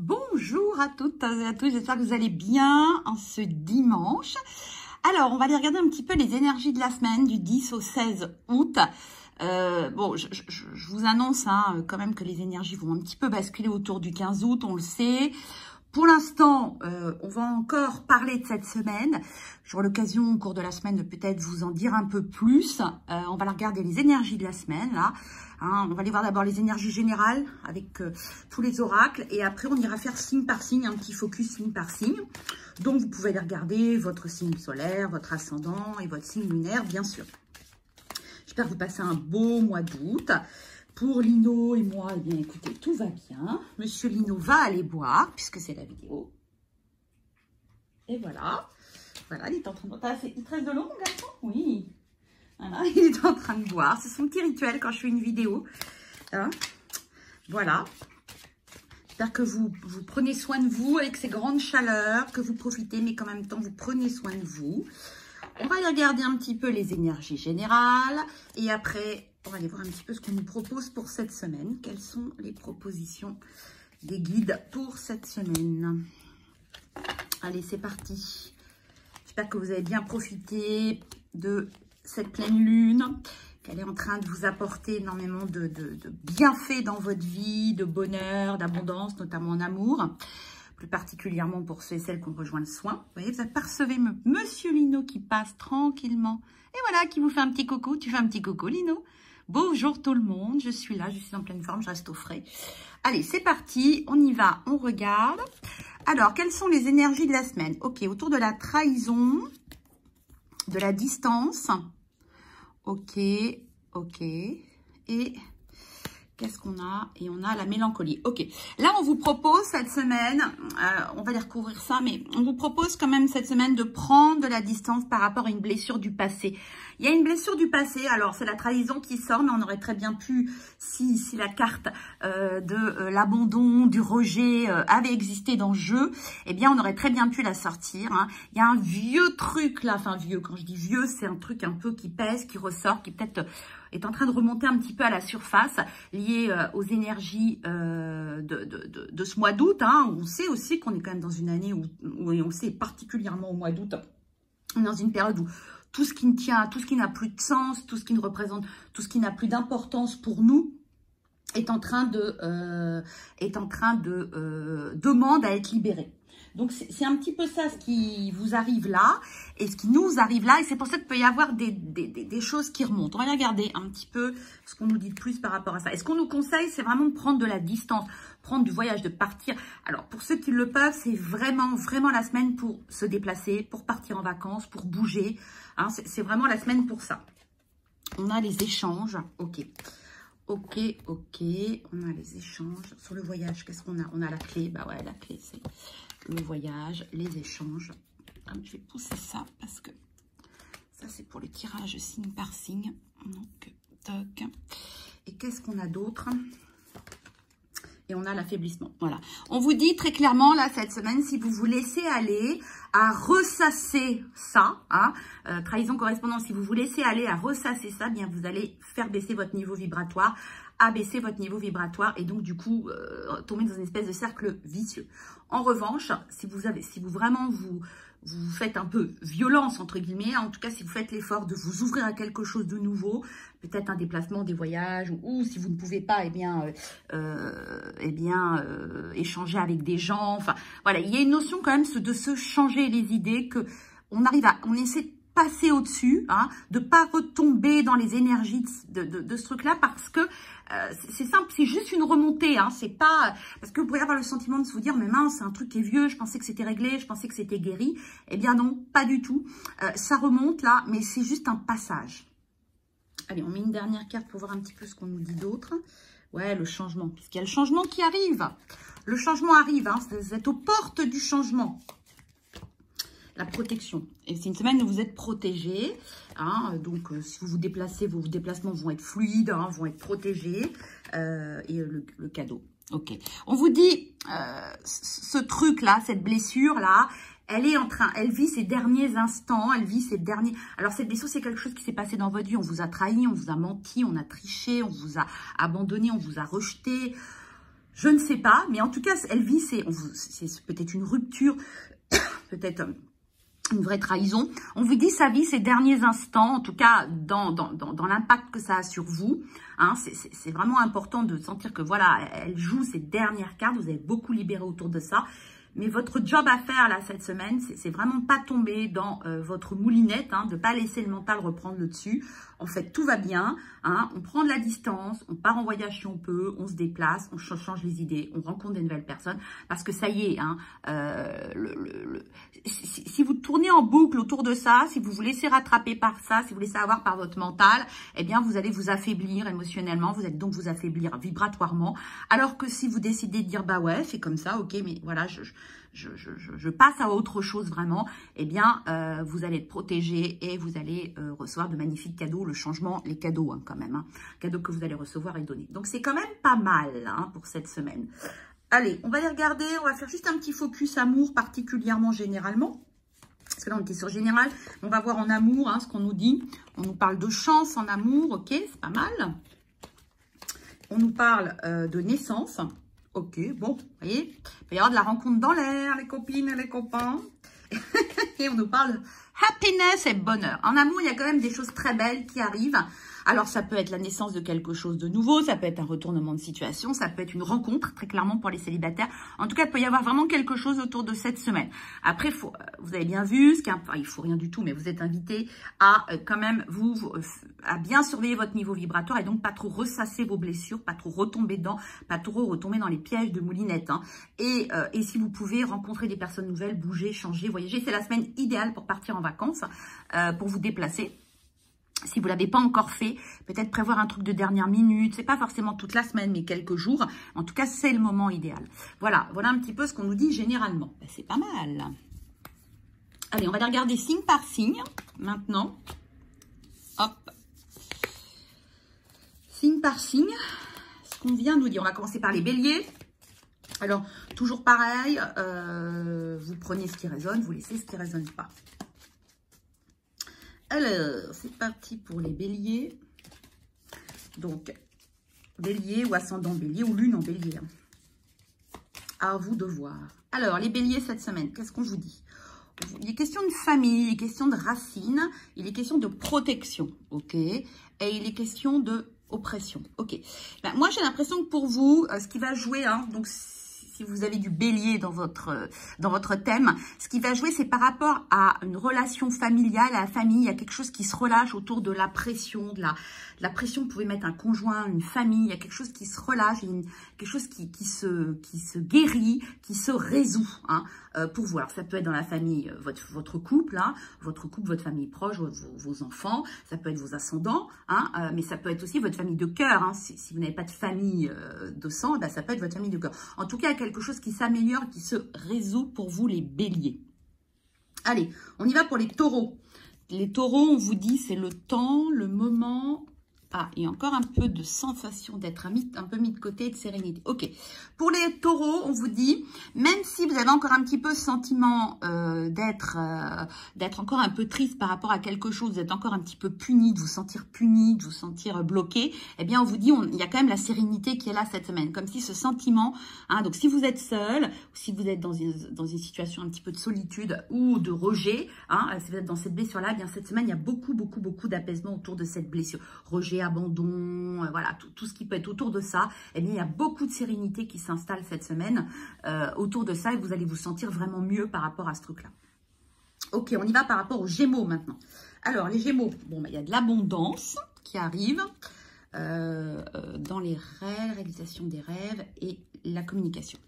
Bonjour à toutes et à tous, j'espère que vous allez bien en ce dimanche. Alors, on va aller regarder un petit peu les énergies de la semaine du 10 au 16 août. Euh, bon, je, vous annonce hein, quand même que les énergies vont un petit peu basculer autour du 15 août, on le sait. Pour l'instant, euh, on va encore parler de cette semaine. J'aurai l'occasion au cours de la semaine de peut-être vous en dire un peu plus. Euh, on va regarder les énergies de la semaine, là. Hein, on va aller voir d'abord les énergies générales avec euh, tous les oracles. Et après, on ira faire signe par signe, un petit focus signe par signe. Donc, vous pouvez aller regarder votre signe solaire, votre ascendant et votre signe lunaire, bien sûr. J'espère que vous passez un beau mois d'août. Pour Lino et moi, eh bien, écoutez, tout va bien. Monsieur Lino va aller boire, puisque c'est la vidéo. Et voilà. Voilà, il est en train de... Il te reste de l'eau, mon garçon Oui. Voilà, il est en train de boire. C'est son petit rituel quand je fais une vidéo. Hein voilà. J'espère que vous, vous prenez soin de vous avec ces grandes chaleurs, que vous profitez, mais qu'en même temps, vous prenez soin de vous. On va regarder un petit peu les énergies générales. Et après, on va aller voir un petit peu ce qu'on nous propose pour cette semaine. Quelles sont les propositions des guides pour cette semaine? Allez, c'est parti. J'espère que vous avez bien profité de cette pleine lune, qu'elle est en train de vous apporter énormément de, bienfaits dans votre vie, de bonheur, d'abondance, notamment en amour plus particulièrement pour ceux et celles qui ont rejoint le soin. Vous voyez, vous apercevez Monsieur Lino qui passe tranquillement. Et voilà, qui vous fait un petit coucou. Tu fais un petit coucou, Lino. Bonjour tout le monde, je suis là, je suis en pleine forme, je reste au frais. Allez, c'est parti, on y va, on regarde. Alors, quelles sont les énergies de la semaine? Ok, autour de la trahison, de la distance. Ok, ok. Et Qu'est-ce qu'on a? Et on a la mélancolie. Ok. Là, on vous propose cette semaine, euh, on va aller recouvrir ça, mais on vous propose quand même cette semaine de prendre de la distance par rapport à une blessure du passé. Il y a une blessure du passé, alors c'est la trahison qui sort, mais on aurait très bien pu, si, si la carte euh, de euh, l'abandon, du rejet avait existé dans le jeu, eh bien on aurait très bien pu la sortir. Hein. Il y a un vieux truc là, enfin vieux, quand je dis vieux, c'est un truc un peu qui pèse, qui ressort, qui peut-être est en train de remonter un petit peu à la surface, lié euh, aux énergies euh, de, de, de, ce mois d'août. Hein. On sait aussi qu'on est quand même dans une année où, où on sait particulièrement au mois d'août, dans une période où tout ce qui ne tient, tout ce qui n'a plus de sens, tout ce qui ne représente, tout ce qui n'a plus d'importance pour nous, est en train de, euh, est en train de euh, demande à être libéré. Donc, c'est un petit peu ça ce qui vous arrive là et ce qui nous arrive là. Et c'est pour ça qu'il peut y avoir des, des, des, choses qui remontent. On va regarder un petit peu ce qu'on nous dit de plus par rapport à ça. Et ce qu'on nous conseille, c'est vraiment de prendre de la distance, prendre du voyage, de partir? Alors, pour ceux qui le peuvent, c'est vraiment, vraiment la semaine pour se déplacer, pour partir en vacances, pour bouger. Hein, c'est vraiment la semaine pour ça. On a les échanges. Ok. Ok, ok. On a les échanges. Sur le voyage, qu'est-ce qu'on a? On a la clé. Bah ouais, la clé, c'est le voyage, les échanges. Je vais pousser ça parce que ça, c'est pour le tirage signe par signe. Donc, toc. Et qu'est-ce qu'on a d'autre? Et on a l'affaiblissement. Voilà. On vous dit très clairement, là, cette semaine, si vous vous laissez aller à ressasser ça, hein, euh, trahison correspondance, si vous vous laissez aller à ressasser ça, bien, vous allez faire baisser votre niveau vibratoire, abaisser votre niveau vibratoire et donc, du coup, euh, tomber dans une espèce de cercle vicieux. En revanche, si vous avez, si vous vraiment vous, vous faites un peu violence, entre guillemets, en tout cas, si vous faites l'effort de vous ouvrir à quelque chose de nouveau, peut-être un déplacement, des voyages, ou, si vous ne pouvez pas, eh bien, euh, euh eh bien euh, échanger avec des gens, enfin, voilà, il y a une notion quand même de se changer les idées, que on arrive à, on essaie passer au-dessus, hein, de pas retomber dans les énergies de, ce truc-là parce que euh, c'est simple, c'est juste une remontée, hein, c'est pas... Parce que vous pourriez avoir le sentiment de se vous dire, mais mince, c'est un truc qui est vieux, je pensais que c'était réglé, je pensais que c'était guéri. Eh bien non, pas du tout. Euh, ça remonte là, mais c'est juste un passage. Allez, on met une dernière carte pour voir un petit peu ce qu'on nous dit d'autre. Ouais, le changement, puisqu'il y a le changement qui arrive. Le changement arrive, hein, vous êtes aux portes du changement la protection. Et c'est une semaine où vous êtes protégé. Hein, donc, euh, si vous vous déplacez, vos déplacements vont être fluides, hein, vont être protégés. Euh, et le, cadeau. Ok. On vous dit, euh, ce truc-là, cette blessure-là, elle est en train, elle vit ses derniers instants, elle vit ses derniers... Alors, cette blessure, c'est quelque chose qui s'est passé dans votre vie. On vous a trahi, on vous a menti, on a triché, on vous a abandonné, on vous a rejeté Je ne sais pas, mais en tout cas, elle vit, c'est peut-être une rupture, peut-être une vraie trahison. On vous dit sa vie, ses derniers instants, en tout cas dans, l'impact que ça a sur vous. Hein, c'est vraiment important de sentir que voilà, elle joue ses dernières cartes, vous avez beaucoup libéré autour de ça. Mais votre job à faire là cette semaine, c'est vraiment pas tomber dans euh, votre moulinette, hein, de pas laisser le mental reprendre le dessus. En fait, tout va bien. Hein, on prend de la distance, on part en voyage si on peut, on se déplace, on change les idées, on rencontre des nouvelles personnes. Parce que ça y est, hein, euh, si, vous tournez en boucle autour de ça, si vous vous laissez rattraper par ça, si vous laissez avoir par votre mental, eh bien, vous allez vous affaiblir émotionnellement, vous allez donc vous affaiblir vibratoirement. Alors que si vous décidez de dire, bah ouais, c'est comme ça, ok, mais voilà, je, je, passe à autre chose vraiment, eh bien, euh, vous allez être protégé et vous allez euh, recevoir de magnifiques cadeaux, le changement, les cadeaux hein, quand même, hein, cadeaux que vous allez recevoir et donner. Donc, c'est quand même pas mal hein, pour cette semaine. Allez, on va les regarder, on va faire juste un petit focus amour particulièrement généralement. Parce que là, on était sur général. On va voir en amour ce qu'on nous dit. On nous parle de chance en amour, ok, c'est pas mal. On nous parle euh, de naissance. Ok, bon, vous voyez, il va y avoir de la rencontre dans l'air, les copines et les copains. et on nous parle happiness et bonheur. En amour, il y a quand même des choses très belles qui arrivent. Alors, ça peut être la naissance de quelque chose de nouveau, ça peut être un retournement de situation, ça peut être une rencontre, très clairement, pour les célibataires. En tout cas, il peut y avoir vraiment quelque chose autour de cette semaine. Après, euh, vous avez bien vu, ce qui il faut rien du tout, mais vous êtes invité à euh, quand même vous, euh, à bien surveiller votre niveau vibratoire et donc pas trop ressasser vos blessures, pas trop retomber dedans, pas trop retomber dans les pièges de moulinette. Hein. Et si vous pouvez rencontrer des personnes nouvelles, bouger, changer, voyager, c'est la semaine idéale pour partir en vacances, pour vous déplacer. Si vous ne l'avez pas encore fait, peut-être prévoir un truc de dernière minute. C'est pas forcément toute la semaine, mais quelques jours. En tout cas, c'est le moment idéal. Voilà, voilà un petit peu ce qu'on nous dit généralement. Ben, c'est pas mal. Allez, on va les regarder signe par signe, maintenant. Hop. Signe par signe, ce qu'on vient nous dire. On va commencer par les béliers. Alors, toujours pareil, euh, vous prenez ce qui résonne, vous laissez ce qui ne résonne pas. Alors, c'est parti pour les béliers. Donc, bélier ou ascendant bélier ou lune en bélier. Hein. À vous de voir. Alors, les béliers cette semaine, qu'est-ce qu'on vous dit? Il est question de famille, il est question de racines, il est question de protection, ok? Et il est question de oppression, ok? Ben, Moi, j'ai l'impression que pour vous, euh, ce qui va jouer, hein, donc si vous avez du bélier dans votre, dans votre thème, ce qui va jouer, c'est par rapport à une relation familiale, à la famille, il y a quelque chose qui se relâche autour de la pression, de la, pression, vous pouvez mettre un conjoint, une famille, il y a quelque chose qui se relâche, quelque chose qui, qui, se, qui se guérit, qui se résout hein, euh, pour vous. Alors ça peut être dans la famille, euh, votre, votre couple, hein, votre couple, votre famille proche, vos, enfants, ça peut être vos ascendants, hein, euh, mais ça peut être aussi votre famille de cœur. Si, vous n'avez pas de famille de sang, eh ben, ça peut être votre famille de cœur. En tout cas, a quelque chose qui s'améliore, qui se résout pour vous les béliers. Allez, on y va pour les taureaux. Les taureaux, on vous dit, c'est le temps, le moment ah, a encore un peu de sensation d'être un, un, peu mis de côté de sérénité. Ok. Pour les taureaux, on vous dit, même si vous avez encore un petit peu ce sentiment euh, d'être euh, d'être encore un peu triste par rapport à quelque chose, vous êtes encore un petit peu puni, de vous sentir puni, de vous sentir bloqué, eh bien, on vous dit, il y a quand même la sérénité qui est là cette semaine. Comme si ce sentiment, hein, donc si vous êtes seul, si vous êtes dans une, dans une situation un petit peu de solitude ou de rejet, hein, si vous êtes dans cette blessure-là, eh bien cette semaine, il y a beaucoup, beaucoup, beaucoup d'apaisement autour de cette blessure. Rejet, abandon, euh, voilà, tout, ce qui peut être autour de ça, eh bien, il y a beaucoup de sérénité qui s'installe cette semaine euh, autour de ça et vous allez vous sentir vraiment mieux par rapport à ce truc-là. Ok, on y va par rapport aux Gémeaux maintenant. Alors, les Gémeaux, bon, bah, il y a de l'abondance qui arrive euh, dans les rêves, réalisation des rêves et la communication.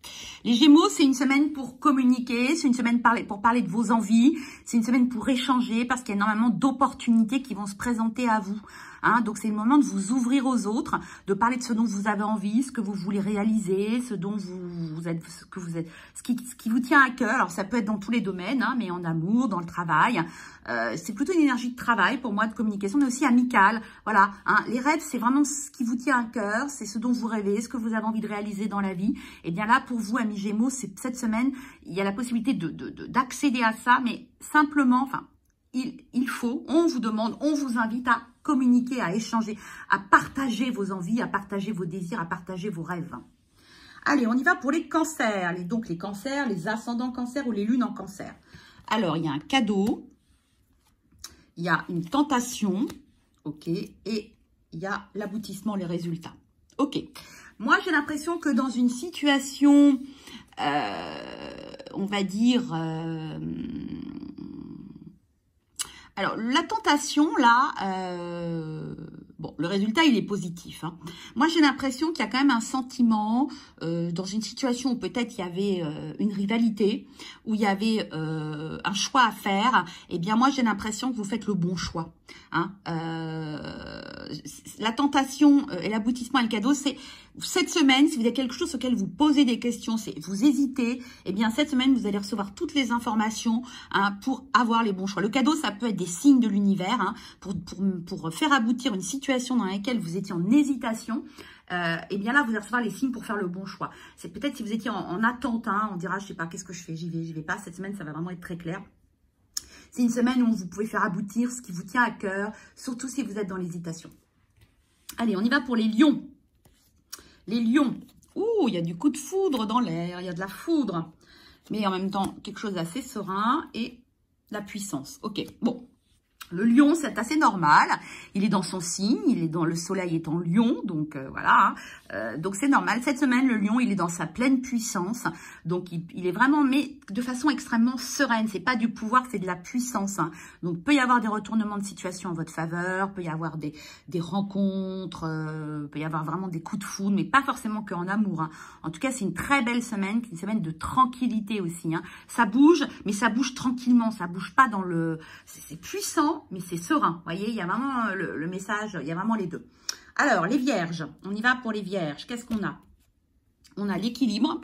Les Gémeaux, c'est une semaine pour communiquer, c'est une semaine pour parler de vos envies, c'est une semaine pour échanger parce qu'il y a énormément d'opportunités qui vont se présenter à vous. Hein. Donc, c'est le moment de vous ouvrir aux autres, de parler de ce dont vous avez envie, ce que vous voulez réaliser, ce dont vous, êtes, ce que vous êtes, ce qui, vous tient à cœur. Alors, ça peut être dans tous les domaines, hein, mais en amour, dans le travail. Euh, c'est plutôt une énergie de travail pour moi, de communication, mais aussi amicale. Voilà, hein. les rêves, c'est vraiment ce qui vous tient à cœur, c'est ce dont vous rêvez, ce que vous avez envie de réaliser dans la vie. Et bien là, pour vous, amis Gémeaux, cette semaine, il y a la possibilité d'accéder de, à ça, mais simplement, enfin, il faut, on vous demande, on vous invite à communiquer, à échanger, à partager vos envies, à partager vos désirs, à partager vos rêves. Allez, on y va pour les cancers. Donc, les cancers, les ascendants cancers ou les lunes en cancer. Alors, il y a un cadeau. Il y a une tentation. OK. Et il y a l'aboutissement, les résultats. OK. Moi, j'ai l'impression que dans une situation, euh, on va dire... Euh, alors, la tentation, là, euh, bon, le résultat, il est positif. Hein. Moi, j'ai l'impression qu'il y a quand même un sentiment, euh, dans une situation où peut-être il y avait euh, une rivalité, où il y avait un choix à faire, eh bien, moi, j'ai l'impression que vous faites le bon choix. Hein. la tentation et l'aboutissement et le cadeau, c'est cette semaine, si vous avez quelque chose sur lequel vous posez des questions, c'est vous hésitez, eh bien cette semaine, vous allez recevoir toutes les informations hein, pour avoir les bons choix. Le cadeau, ça peut être des signes de l'univers hein, pour, pour, faire aboutir une situation dans laquelle vous étiez en hésitation. Euh, eh bien là, vous allez recevoir les signes pour faire le bon choix. C'est peut-être si vous étiez en, attente, hein, on dira, je sais pas, qu'est-ce que je fais, j'y vais, j'y vais pas. Cette semaine, ça va vraiment être très clair. C'est une semaine où vous pouvez faire aboutir ce qui vous tient à cœur, surtout si vous êtes dans l'hésitation. Allez, on y va pour les lions. Les lions. Ouh, il y a du coup de foudre dans l'air, il y a de la foudre. Mais en même temps, quelque chose d'assez serein et la puissance. Ok, bon. Le lion, c'est assez normal. Il est dans son signe, il est dans le soleil est en lion, donc euh, voilà. Hein. Euh, donc c'est normal. Cette semaine, le lion, il est dans sa pleine puissance. Donc il, est vraiment, mais de façon extrêmement sereine. C'est pas du pouvoir, c'est de la puissance. Hein. Donc peut y avoir des retournements de situation en votre faveur, peut y avoir des, des rencontres, euh, peut y avoir vraiment des coups de foudre, mais pas forcément qu'en amour. Hein. En tout cas, c'est une très belle semaine, une semaine de tranquillité aussi. Ça bouge, mais ça bouge tranquillement. Ça bouge pas dans le... C'est puissant, mais c'est serein. Vous voyez, il y a vraiment euh, le, message, il y a vraiment les deux. Alors, les vierges, on y va pour les vierges. Qu'est-ce qu'on a? On a l'équilibre,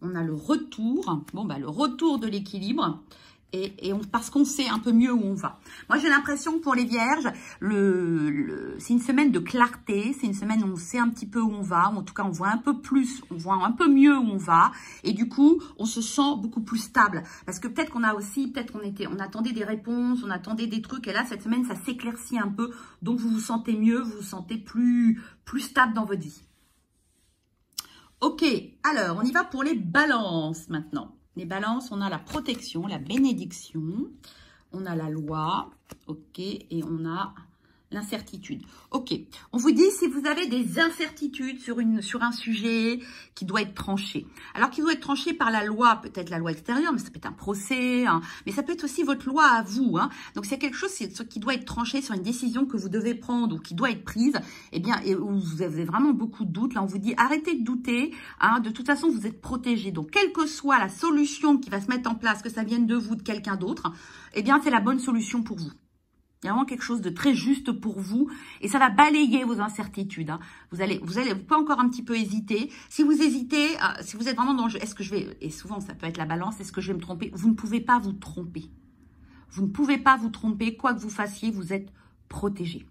on a le retour, bon, bah, le retour de l'équilibre, et, parce qu'on sait un peu mieux où on va. Moi, j'ai l'impression que pour les vierges, c'est une semaine de clarté, c'est une semaine où on sait un petit peu où on va, ou en tout cas, on voit un peu plus, on voit un peu mieux où on va, et du coup, on se sent beaucoup plus stable. Parce que peut-être qu'on a aussi, peut-être qu'on on attendait des réponses, on attendait des trucs, et là, cette semaine, ça s'éclaircit un peu, donc vous vous sentez mieux, vous vous sentez plus, plus stable dans votre vie. Ok, alors, on y va pour les balances maintenant. Les balances, on a la protection, la bénédiction, on a la loi, ok, et on a l'incertitude. Ok, on vous dit si vous avez des incertitudes sur, une, sur un sujet qui doit être tranché. Alors qui doit être tranché par la loi, peut-être la loi extérieure, mais ça peut être un procès, hein, mais ça peut être aussi votre loi à vous. Hein. Donc c'est quelque chose qui doit être tranché sur une décision que vous devez prendre ou qui doit être prise, eh bien, et où vous avez vraiment beaucoup de doutes. Là, on vous dit arrêtez de douter. Hein, de toute façon, vous êtes protégé. Donc quelle que soit la solution qui va se mettre en place, que ça vienne de vous, de quelqu'un d'autre, eh bien c'est la bonne solution pour vous. Il y a vraiment quelque chose de très juste pour vous et ça va balayer vos incertitudes. Hein. Vous allez, vous allez encore un petit peu hésiter. Si vous hésitez, euh, si vous êtes vraiment dans le jeu, est-ce que je vais, et souvent ça peut être la balance, est-ce que je vais me tromper? Vous ne pouvez pas vous tromper. Vous ne pouvez pas vous tromper, quoi que vous fassiez, vous êtes protégé.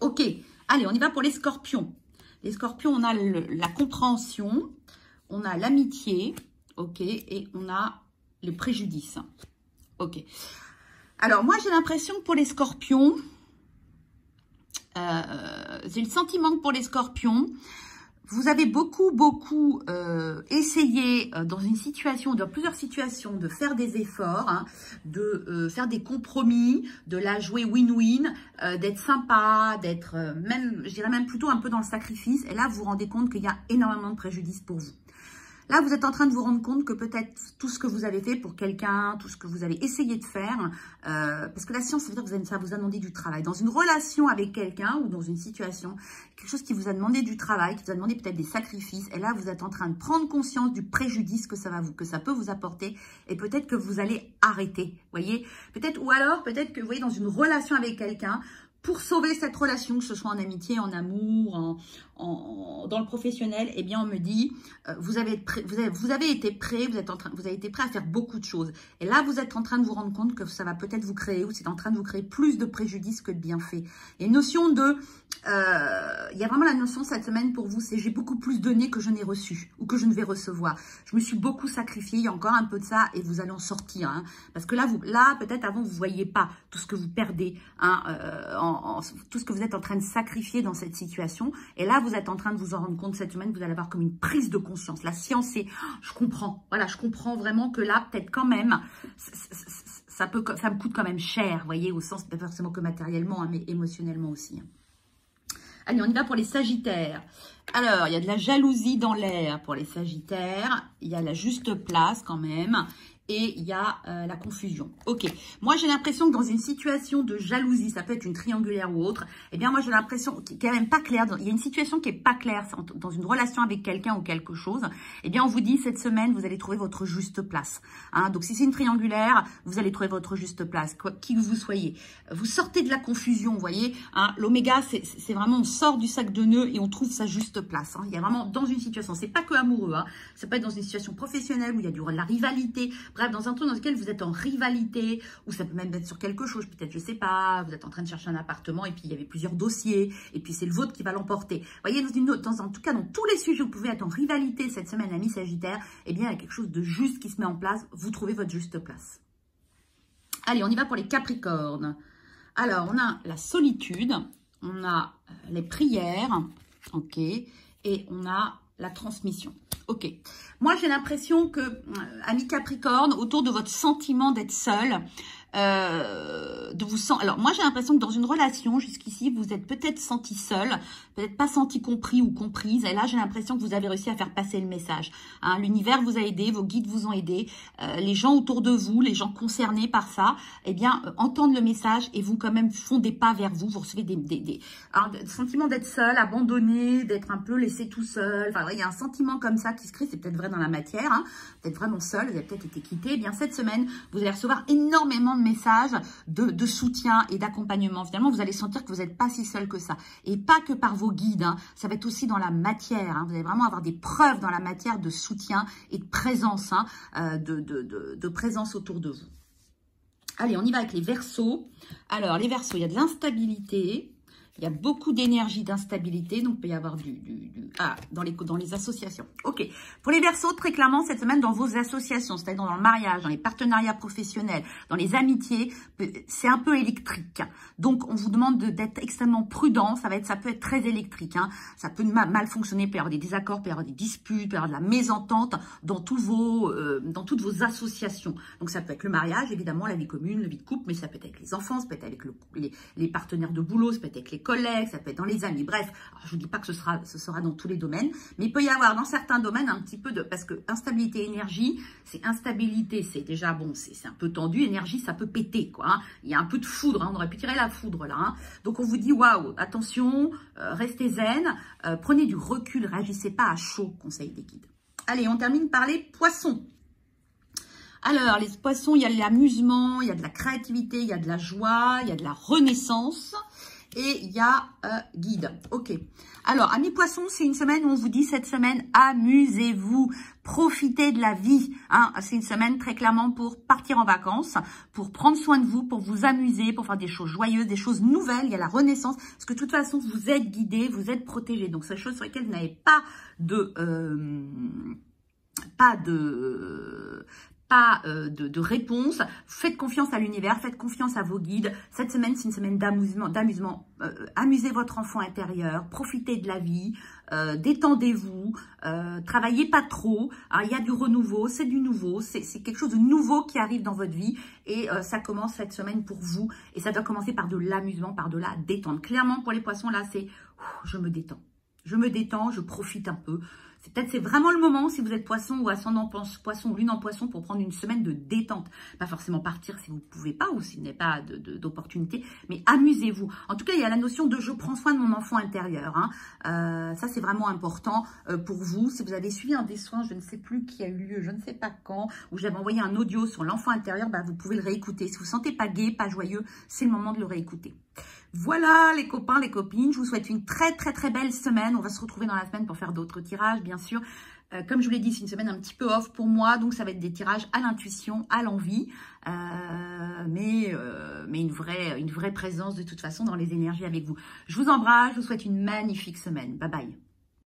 Ok, allez, on y va pour les scorpions. Les scorpions, on a la compréhension, on a l'amitié, ok, et on a le préjudice. Ok. Alors, moi, j'ai l'impression que pour les scorpions, euh, j'ai le sentiment que pour les scorpions, vous avez beaucoup, beaucoup euh, essayé euh, dans une situation, dans plusieurs situations, de faire des efforts, hein, de faire des compromis, de la jouer win-win, d'être sympa, d'être même, je dirais même plutôt un peu dans le sacrifice. Et là, vous vous rendez compte qu'il y a énormément de préjudice pour vous. Là, vous êtes en train de vous rendre compte que peut-être tout ce que vous avez fait pour quelqu'un, tout ce que vous avez essayé de faire, euh, parce que la science, ça veut dire que ça vous a demandé du travail. Dans une relation avec quelqu'un ou dans une situation, quelque chose qui vous a demandé du travail, qui vous a demandé peut-être des sacrifices, et là, vous êtes en train de prendre conscience du préjudice que ça va vous, que ça peut vous apporter, et peut-être que vous allez arrêter, voyez? Peut-être, ou alors, peut-être que, vous voyez, dans une relation avec quelqu'un, pour sauver cette relation, que ce soit en amitié, en amour, en, dans le professionnel, eh bien, on me dit, euh, vous, avez, vous, avez, été prêt, vous, êtes en train, vous avez été prêt à faire beaucoup de choses. Et là, vous êtes en train de vous rendre compte que ça va peut-être vous créer, ou c'est en train de vous créer plus de préjudice que de bienfaits. Il y a une notion de, euh, il y a vraiment la notion cette semaine pour vous, c'est j'ai beaucoup plus donné que je n'ai reçu, ou que je ne vais recevoir. Je me suis beaucoup sacrifié, il y a encore un peu de ça, et vous allez en sortir. Hein. parce que là, vous, là peut-être avant, vous ne voyez pas tout ce que vous perdez hein, euh, en tout ce que vous êtes en train de sacrifier dans cette situation. Et là, vous êtes en train de vous en rendre compte cette semaine, vous allez avoir comme une prise de conscience. La science, c'est, oh, je comprends, voilà, je comprends vraiment que là, peut-être quand même, ça, peut, ça me coûte quand même cher, voyez, au sens, pas forcément que matériellement, hein, mais émotionnellement aussi. Hein. Allez, on y va pour les Sagittaires. Alors, il y a de la jalousie dans l'air pour les Sagittaires. Il y a la juste place quand même et il y a euh, la confusion. Ok, moi j'ai l'impression que dans une situation de jalousie, ça peut être une triangulaire ou autre, eh bien moi j'ai l'impression qu'il est quand même pas clair, il y a une situation qui est pas claire dans une relation avec quelqu'un ou quelque chose, eh bien on vous dit cette semaine, vous allez trouver votre juste place. Hein. Donc si c'est une triangulaire, vous allez trouver votre juste place, qui que vous soyez. Vous sortez de la confusion, vous voyez, hein. l'oméga c'est vraiment on sort du sac de nœuds et on trouve sa juste place. Hein. Il y a vraiment dans une situation, c'est pas que amoureux, ça peut être dans une situation professionnelle où il y a du, de la rivalité, dans un truc dans lequel vous êtes en rivalité, ou ça peut même être sur quelque chose, peut-être, je sais pas, vous êtes en train de chercher un appartement et puis il y avait plusieurs dossiers, et puis c'est le vôtre qui va l'emporter. Voyez, dans une dans, en tout cas, dans tous les sujets où vous pouvez être en rivalité cette semaine, ami Sagittaire, eh bien, il y a quelque chose de juste qui se met en place, vous trouvez votre juste place. Allez, on y va pour les Capricornes. Alors, on a la solitude, on a euh, les prières, ok, et on a la transmission. Ok. Moi, j'ai l'impression que, euh, ami Capricorne, autour de votre sentiment d'être seul, euh, de vous sentir... Alors, moi, j'ai l'impression que dans une relation, jusqu'ici, vous êtes peut-être senti seul, peut-être pas senti compris ou comprise. Et là, j'ai l'impression que vous avez réussi à faire passer le message. Hein. L'univers vous a aidé, vos guides vous ont aidé, euh, les gens autour de vous, les gens concernés par ça, eh bien, euh, entendent le message et vous, quand même, font des pas vers vous. Vous recevez des, des, des sentiment d'être seul, abandonné, d'être un peu laissé tout seul. Enfin, il y a un sentiment comme ça qui se crée. C'est peut-être vrai dans la matière. Hein. Peut-être vraiment seul, vous avez peut-être été quitté. Eh bien, cette semaine, vous allez recevoir énormément de messages de, soutien et d'accompagnement. Finalement, vous allez sentir que vous n'êtes pas si seul que ça. Et pas que par vos guides, hein. ça va être aussi dans la matière. Hein. Vous allez vraiment avoir des preuves dans la matière de soutien et de présence, hein, euh, de, de, présence autour de vous. Allez, on y va avec les versos. Alors, les versos, il y a de l'instabilité, il y a beaucoup d'énergie, d'instabilité, donc il peut y avoir du, ah, dans, les, dans les associations. Ok. Pour les versos, très clairement, cette semaine, dans vos associations, c'est-à-dire dans le mariage, dans les partenariats professionnels, dans les amitiés, c'est un peu électrique. Donc, on vous demande d'être extrêmement prudent. Ça va être, ça peut être très électrique. Hein. Ça peut mal, fonctionner. Il peut y avoir des désaccords, peut y avoir des disputes, peut y avoir de la mésentente dans, tous vos, euh, dans toutes vos associations. Donc, ça peut être le mariage, évidemment, la vie commune, la vie de couple, mais ça peut être avec les enfants, ça peut être avec les, les partenaires de boulot, ça peut être avec les collègues, ça peut être dans les amis. Bref, je ne dis pas que ce sera, ce sera dans tous les domaines, mais il peut y avoir dans certains domaines un petit peu de... Parce que instabilité, énergie, c'est instabilité, c'est déjà, bon, c'est un peu tendu. Énergie, ça peut péter, quoi. Hein. Il y a un peu de foudre, hein. on aurait pu tirer la foudre, là. Hein. Donc, on vous dit, waouh, attention, euh, restez zen, euh, prenez du recul, réagissez pas à chaud, conseil des guides. Allez, on termine par les poissons. Alors, les poissons, il y a de l'amusement, il y a de la créativité, il y a de la joie, il y a de la renaissance et il y a euh, guide. Ok. Alors, amis poissons, c'est une semaine où on vous dit cette semaine, amusez-vous, profitez de la vie. Hein. C'est une semaine très clairement pour partir en vacances, pour prendre soin de vous, pour vous amuser, pour faire des choses joyeuses, des choses nouvelles. Il y a la renaissance, parce que de toute façon, vous êtes guidé, vous êtes protégé. Donc, c'est chose sur lesquelles vous n'avez pas de... Euh, pas de pas euh, de, réponse. Faites confiance à l'univers, faites confiance à vos guides. Cette semaine, c'est une semaine d'amusement. d'amusement. Euh, amusez votre enfant intérieur, profitez de la vie, euh, détendez-vous, travaillez pas trop. il y a du renouveau, c'est du nouveau, c'est quelque chose de nouveau qui arrive dans votre vie et ça commence cette semaine pour vous. Et ça doit commencer par de l'amusement, par de la détente. Clairement, pour les poissons, là, c'est je me détends. Je me détends, je profite un peu. Peut-être c'est vraiment le moment si vous êtes poisson ou ascendant poisson ou lune en poisson pour prendre une semaine de détente. Pas forcément partir si vous ne pouvez pas ou s'il n'y a pas d'opportunité, mais amusez-vous. En tout cas, il y a la notion de je prends soin de mon enfant intérieur. Hein. Euh, ça, c'est vraiment important euh, pour vous. Si vous avez suivi un des soins, je ne sais plus qui a eu lieu, je ne sais pas quand, où j'avais envoyé un audio sur l'enfant intérieur, bah, vous pouvez le réécouter. Si vous ne vous sentez pas gai, pas joyeux, c'est le moment de le réécouter. Voilà les copains, les copines, je vous souhaite une très très très belle semaine. On va se retrouver dans la semaine pour faire d'autres tirages, bien sûr. Euh, comme je vous l'ai dit, c'est une semaine un petit peu off pour moi, donc ça va être des tirages à l'intuition, à l'envie, euh, mais, euh, mais une, vraie, une vraie présence de toute façon dans les énergies avec vous. Je vous embrasse, je vous souhaite une magnifique semaine. Bye bye.